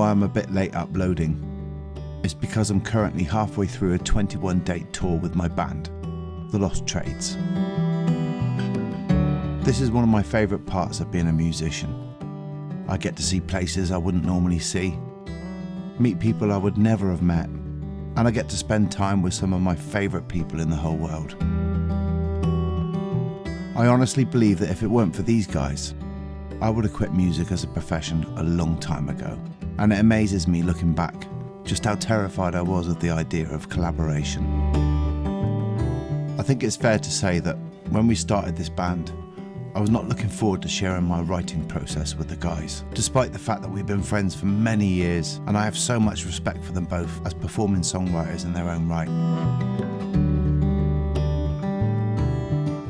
why I'm a bit late uploading, it's because I'm currently halfway through a 21 date tour with my band, The Lost Trades. This is one of my favourite parts of being a musician. I get to see places I wouldn't normally see, meet people I would never have met, and I get to spend time with some of my favourite people in the whole world. I honestly believe that if it weren't for these guys, I would have quit music as a profession a long time ago. And it amazes me looking back just how terrified I was of the idea of collaboration. I think it's fair to say that when we started this band, I was not looking forward to sharing my writing process with the guys, despite the fact that we've been friends for many years and I have so much respect for them both as performing songwriters in their own right.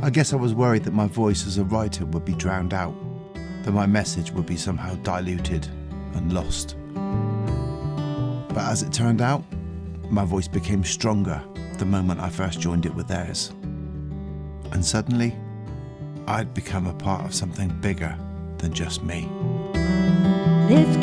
I guess I was worried that my voice as a writer would be drowned out that my message would be somehow diluted and lost. But as it turned out, my voice became stronger the moment I first joined it with theirs. And suddenly, I'd become a part of something bigger than just me. This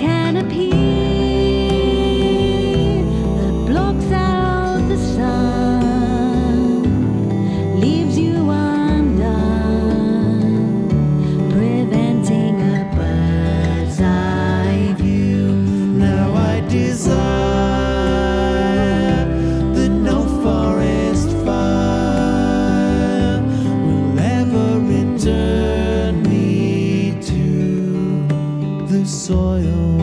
soil.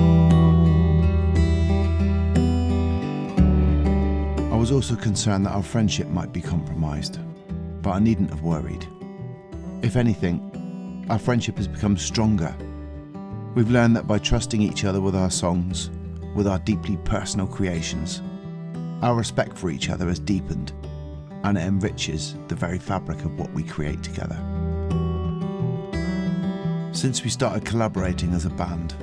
I was also concerned that our friendship might be compromised, but I needn't have worried. If anything, our friendship has become stronger. We've learned that by trusting each other with our songs, with our deeply personal creations, our respect for each other has deepened and it enriches the very fabric of what we create together. Since we started collaborating as a band,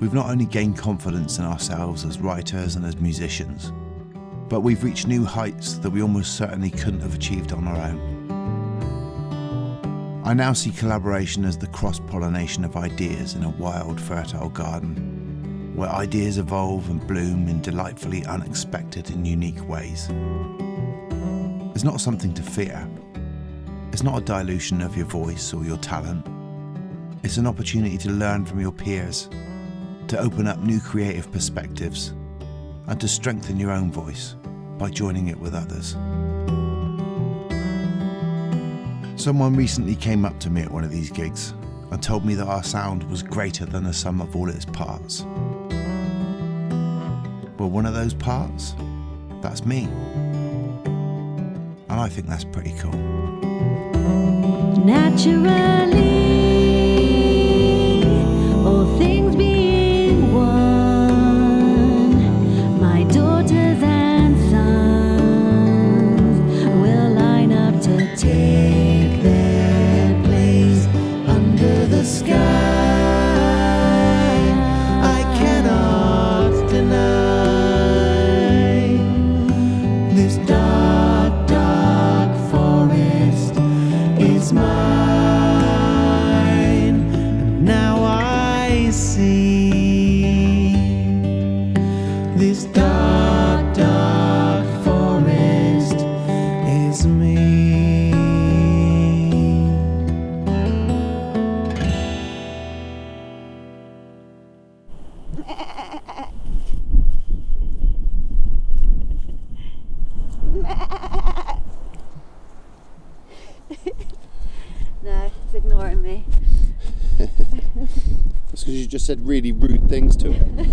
we've not only gained confidence in ourselves as writers and as musicians, but we've reached new heights that we almost certainly couldn't have achieved on our own. I now see collaboration as the cross pollination of ideas in a wild, fertile garden, where ideas evolve and bloom in delightfully unexpected and unique ways. It's not something to fear. It's not a dilution of your voice or your talent. It's an opportunity to learn from your peers, to open up new creative perspectives, and to strengthen your own voice by joining it with others. Someone recently came up to me at one of these gigs and told me that our sound was greater than the sum of all its parts. Well, one of those parts, that's me. And I think that's pretty cool. Naturally, see this dark, dark forest is me. No, it's ignoring me. It's because you just said really rude things to it.